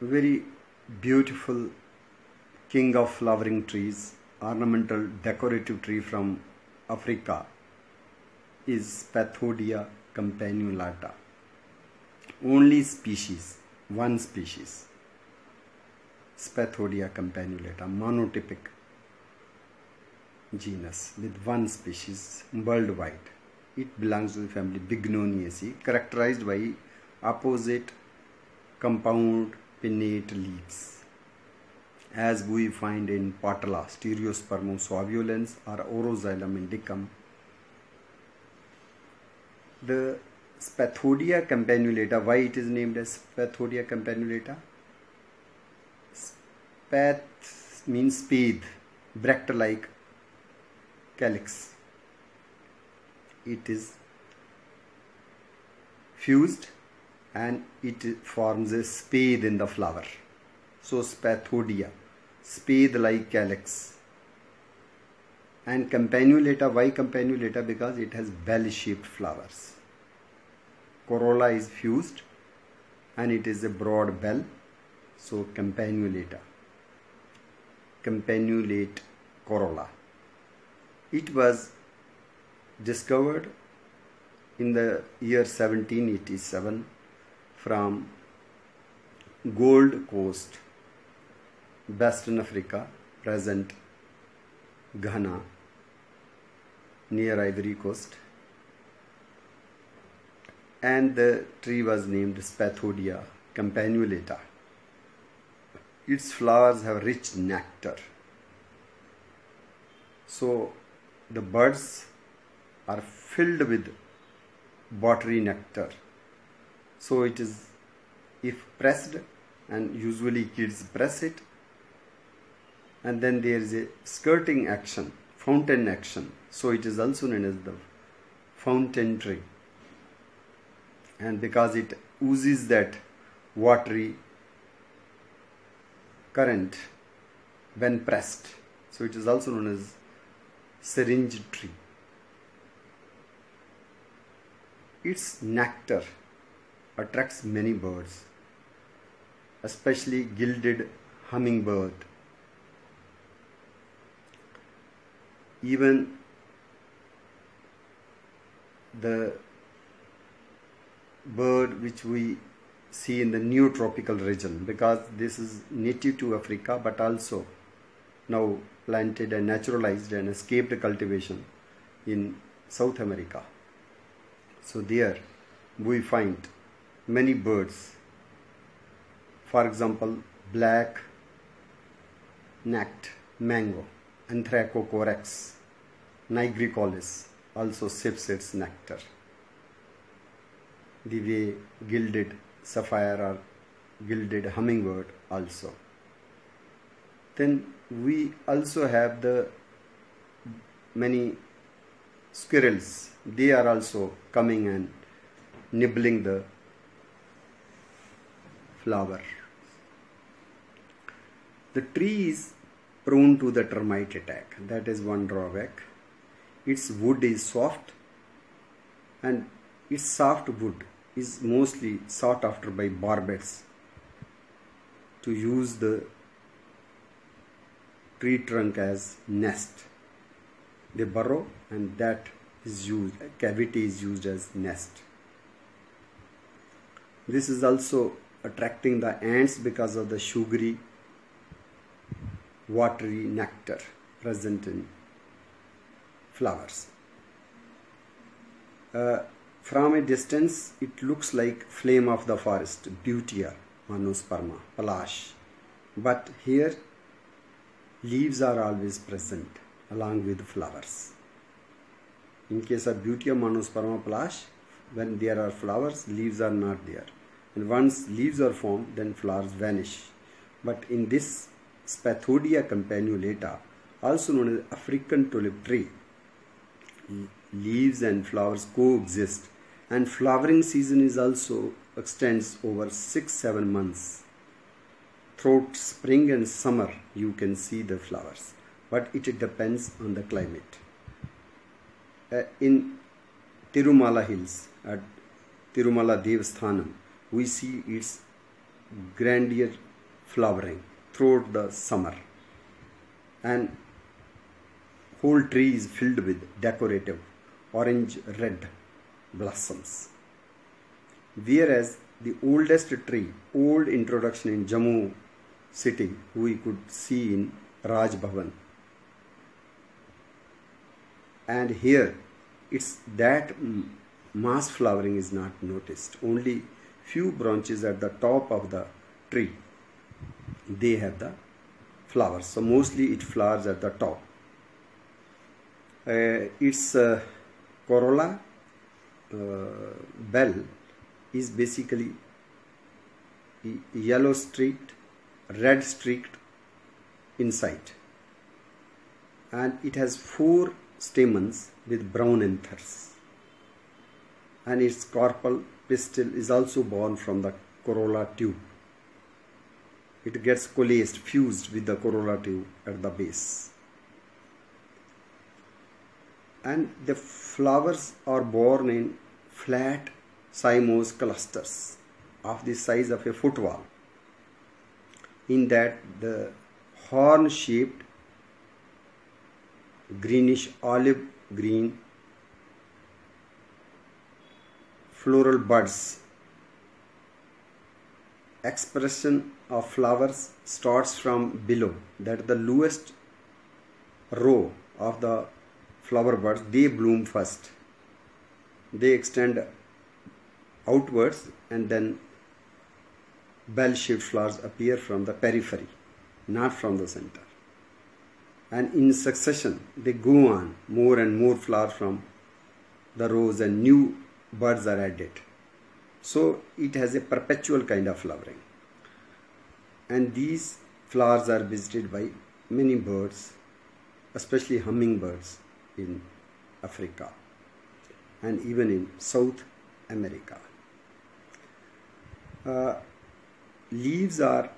very beautiful king of flowering trees, ornamental decorative tree from Africa is Spathodea campanulata. Only species, one species, Spathodea campanulata, monotypic genus with one species worldwide. It belongs to the family Bignoniaceae, characterized by opposite compound pinnate leaves as we find in Patala, Stereospermum suaveolens or Oroxylum indicum. The Spathodea campanulata, why it is named as Spathodea campanulata? Spath means spade, bract-like calyx. It is fused and it forms a spade in the flower. So spathodea, spade like calyx. And campanulata, why campanulata? Because it has bell shaped flowers. Corolla is fused and it is a broad bell. So campanulata. Campanulate corolla. It was discovered in the year 1787 from Gold Coast, Western Africa, present Ghana, near Ivory Coast, and the tree was named Spathodea campanulata. Its flowers have rich nectar. So the buds are filled with watery nectar so it is if pressed and usually kids press it and then there is a skirting action fountain action. So it is also known as the fountain tree. And because it oozes that watery current when pressed so it is also known as syringe tree. Its nectar attracts many birds, especially gilded hummingbird. Even the bird which we see in the neotropical region because this is native to Africa but also now planted and naturalized and escaped cultivation in South America. So there we find many birds. For example, black necked mango, Anthracothorax nigricollis also sips its nectar. The way gilded sapphire or gilded hummingbird also. Then we also have the many squirrels. They are also coming and nibbling the flower. The tree is prone to the termite attack. That is one drawback. Its wood is soft and its soft wood is mostly sought after by barbets to use the tree trunk as nest. They burrow and that is used, cavity is used as nest. This is also attracting the ants because of the sugary watery nectar present in flowers. Uh, from a distance, it looks like flame of the forest, Butea, Monosperma, Palash. But here, leaves are always present along with flowers. In case of Butea, Monosperma, Palash, when there are flowers, leaves are not there and once leaves are formed then flowers vanish. But in this spathodea campanulata also known as african tulip tree leaves and flowers coexist. And flowering season is also extends over 6 7 months. Throughout spring and summer you can see the flowers. But it depends on the climate. Uh, in tirumala hills at tirumala devasthanam we see its grandeur flowering throughout the summer. And whole tree is filled with decorative orange red blossoms. Whereas the oldest tree old introduction in jammu city we could see in raj bhavan. And here it's that mass flowering is not noticed. Only few branches at the top of the tree. They have the flowers. So mostly it flowers at the top. Uh, its uh, corolla uh, bell is basically yellow streaked red streaked inside. And it has four stamens with brown anthers. And its carpel pistil is also born from the corolla tube. It gets coalesced, fused with the corolla tube at the base. And the flowers are borne in flat cymose clusters of the size of a football. In that the horn shaped greenish olive green floral buds. Expression of flowers starts from below, that the lowest row of the flower buds, they bloom first. They extend outwards and then bell shaped flowers appear from the periphery, not from the center. And in succession, they go on more and more flowers from the rows and new buds are added. So it has a perpetual kind of flowering. And these flowers are visited by many birds, especially hummingbirds in Africa and even in South America. Uh, leaves are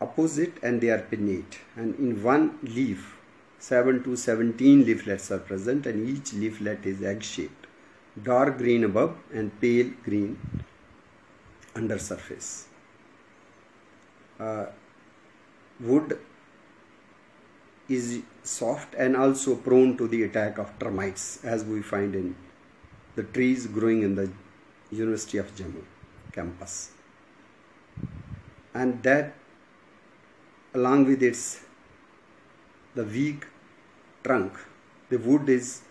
opposite and they are pinnate and in one leaf 7 to 17 leaflets are present and each leaflet is egg shaped dark green above and pale green under surface. Uh, wood is soft and also prone to the attack of termites as we find in the trees growing in the University of Jammu campus. And that along with its the weak trunk, the wood is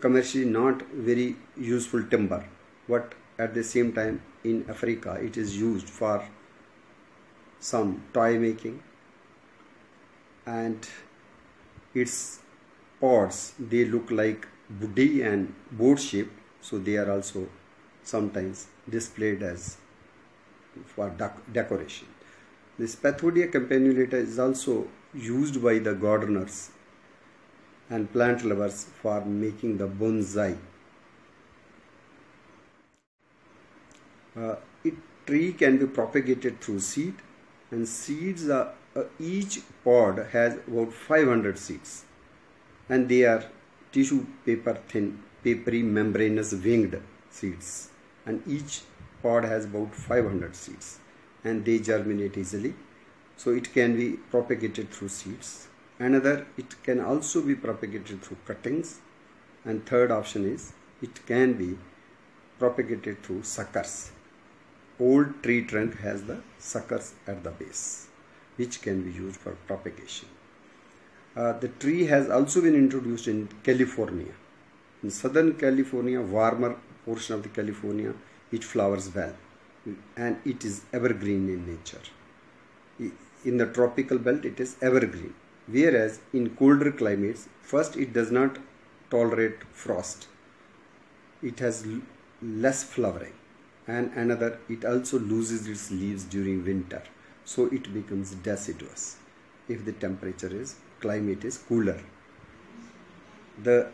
commercially not very useful timber but at the same time in Africa it is used for some toy making and its pods they look like buddhi and boat shape so they are also sometimes displayed as for decoration. This Spathodea campanulata is also used by the gardeners and plant lovers for making the bonsai. Uh, it tree can be propagated through seed and seeds are uh, each pod has about 500 seeds and they are tissue paper thin papery membranous winged seeds and each pod has about 500 seeds and they germinate easily so it can be propagated through seeds Another, it can also be propagated through cuttings. And third option is it can be propagated through suckers. Old tree trunk has the suckers at the base, which can be used for propagation. Uh, the tree has also been introduced in California. In southern California, warmer portion of the California, it flowers well and it is evergreen in nature. In the tropical belt, it is evergreen whereas in colder climates first it does not tolerate frost. It has less flowering. And another it also loses its leaves during winter. So it becomes deciduous. If the temperature is climate is cooler. The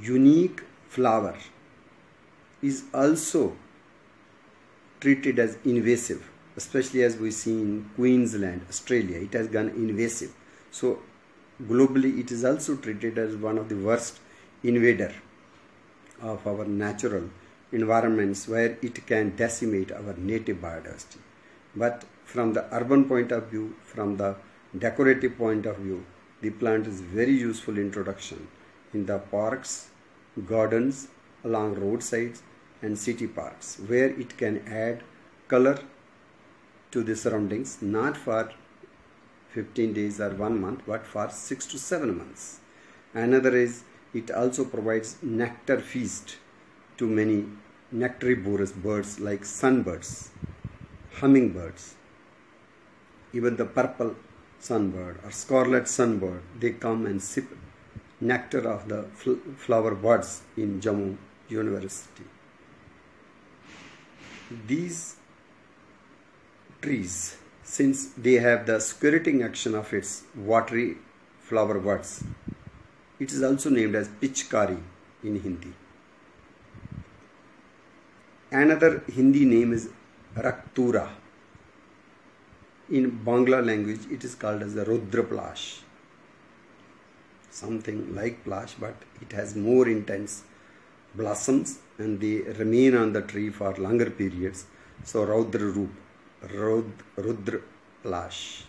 unique flower is also treated as invasive especially as we see in queensland australia. It has gone invasive so globally it is also treated as one of the worst invader of our natural environments where it can decimate our native biodiversity. But from the urban point of view from the decorative point of view the plant is very useful introduction in the parks gardens along roadsides and city parks where it can add color to the surroundings not for 15 days or 1 month but for 6 to 7 months. Another is it also provides nectar feast to many nectarivorous birds like sunbirds hummingbirds even the purple sunbird or scarlet sunbird. They come and sip nectar of the fl- flower buds in jammu university. These trees since they have the squirting action of its watery flower buds it is also named as pichkari in hindi. Another hindi name is raktura. In bangla language it is called as the rudra plash something like plash but it has more intense blossoms and they remain on the tree for longer periods. So raudra roop rudra plash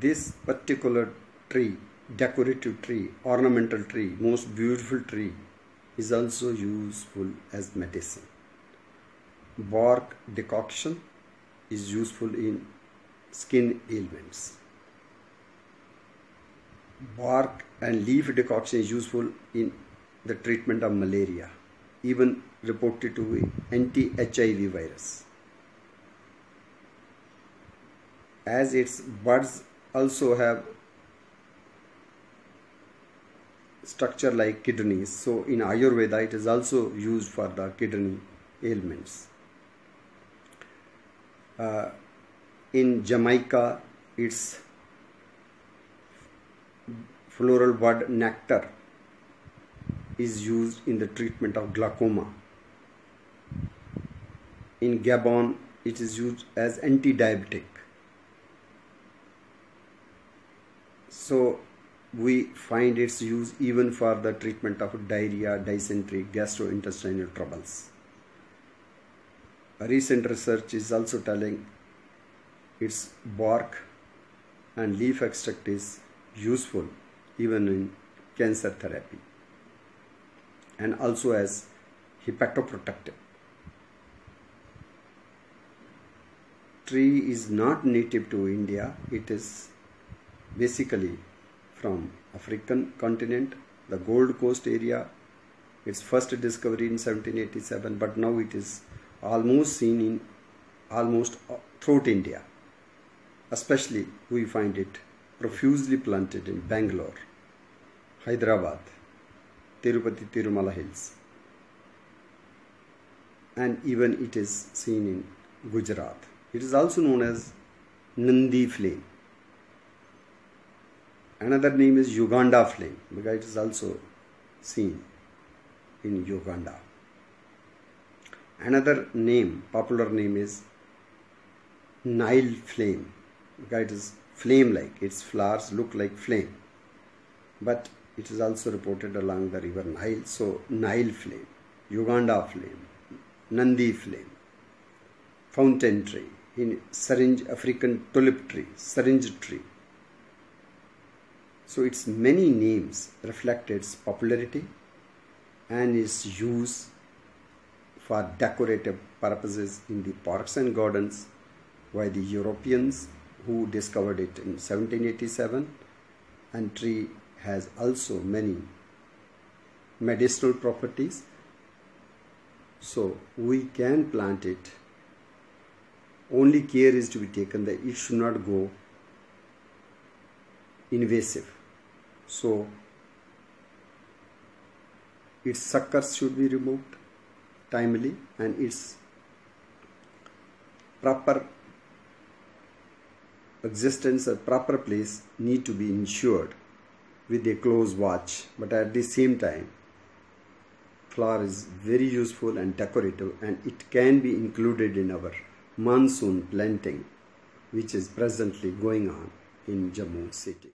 this particular tree decorative tree ornamental tree most beautiful tree is also useful as medicine. Bark decoction is useful in skin ailments. Bark and leaf decoction is useful in the treatment of malaria, even reported to be anti-HIV virus. As its buds also have structure like kidneys, so in Ayurveda it is also used for the kidney ailments. Uh, in Jamaica, its floral bud nectar is used in the treatment of glaucoma. In Gabon, it is used as anti-diabetic. So we find its use even for the treatment of diarrhea, dysentery, gastrointestinal troubles. A recent research is also telling its bark and leaf extract is useful even in cancer therapy and also as hepatoprotective. Tree is not native to India, it is basically from African continent, the Gold Coast area. Its first discovery in 1787, but now it is almost seen in almost uh, throughout India. Especially we find it profusely planted in Bangalore, Hyderabad, Tirupati Tirumala Hills, and even it is seen in Gujarat. It is also known as Nandi flame. Another name is Uganda flame. Because it is also seen in Uganda. Another name, popular name is Nile flame. Because it is flame like its flowers look like flame. But it is also reported along the river Nile. So Nile flame Uganda flame Nandi flame fountain tree in syringe African tulip tree syringe tree so its many names reflect its popularity and its use for decorative purposes in the parks and gardens by the Europeans who discovered it in 1787 and tree has also many medicinal properties. So we can plant it. Only care is to be taken that it should not go invasive so its suckers should be removed timely and its proper existence a proper place need to be ensured with a close watch. But at the same time flower is very useful and decorative and it can be included in our monsoon planting which is presently going on in Jammu city